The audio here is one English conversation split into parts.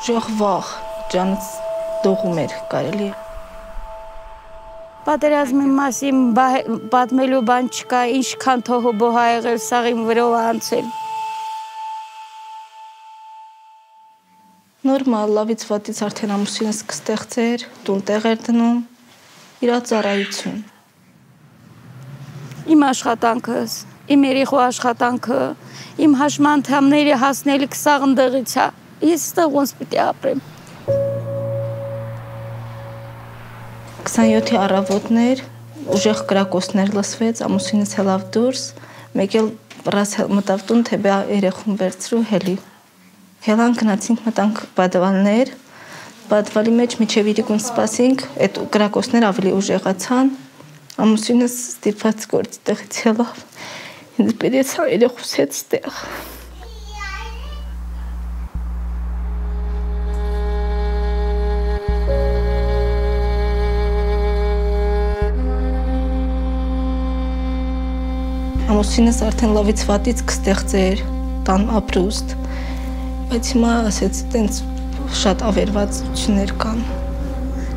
Ուժեղ վախ, ջանց դողում էր կարելի։ Պատերազմի մասին պատմելու բան չկա, ինչքան թողոբոհ ա եղել սաղին վրով անցել։ Նորմալ լավից վատից արդեն ամուսինս կստեղծեր, տուն տեղ էր դնում, իր ծառայություն։ Իմ աշխատանքս, իմ երեխու աշխատանքը, իմ հաշմանդամների հասնելիք սաղնդեղից է։ Ես ստեղ ոնց պիտի ապրեմ։ 27-ի առավոտներ ուժեղ կրակոցներ լսվեց, ամուսինս հելավ դուրս, մեկ էլ ռաս մտավ տուն, թե բա երեխուն վերցրու հելի։ Հելան գնացինք մտանք բադվալներ, բադվալի մեջ միջև իրիկուն սպասինք, այդ կրակոցներ ավելի ուժեղացան, ամուսինս ստիպված գործի տեղից հելավ, ինձ բերեց երեխուս հետ ստեղ։ Ամուսինս արդեն լավից վատից կստեղծեր տան ապրուստ, բայց հիմա ասեց տենց շատ կան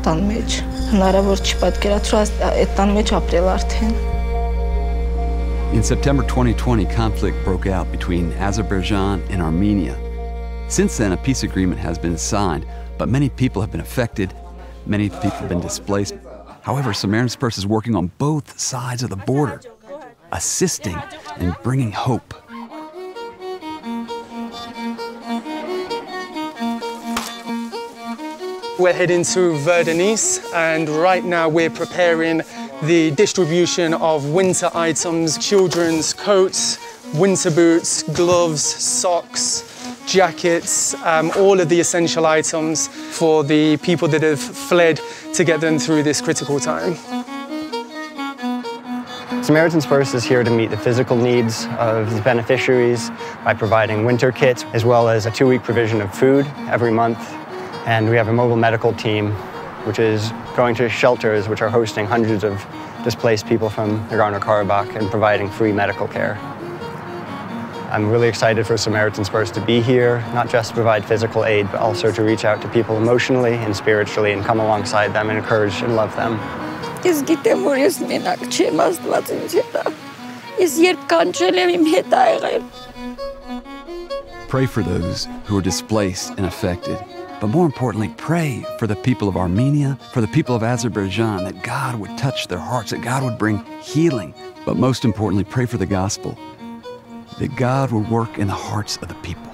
տան մեջ, հնարավոր չի պատկերացրու այդ տան մեջ ապրել արդեն։ In September 2020, conflict broke out between Azerbaijan and Armenia. Since then, a peace agreement has been signed, but many people have been affected, many people have been displaced. However, Samaritan's Purse is working on both sides of the border assisting and bringing hope. We're heading to Vardenis and right now we're preparing the distribution of winter items, children's coats, winter boots, gloves, socks, jackets, um, all of the essential items for the people that have fled to get them through this critical time. Samaritan's Purse is here to meet the physical needs of the beneficiaries by providing winter kits as well as a two-week provision of food every month. And we have a mobile medical team which is going to shelters which are hosting hundreds of displaced people from Nagorno-Karabakh and providing free medical care. I'm really excited for Samaritan's Purse to be here, not just to provide physical aid, but also to reach out to people emotionally and spiritually and come alongside them and encourage and love them. Ես գիտեմ, որ ես մենակ չեմ, Աստված ինձ հետ է։ Ես երբ կանչել եմ իմ հետ ա եղել։ Pray for those who are displaced and affected. But more importantly, pray for the people of Armenia, for the people of Azerbaijan, that God would touch their hearts, that God would bring healing. But most importantly, pray for the gospel, that God would work in the hearts of the people.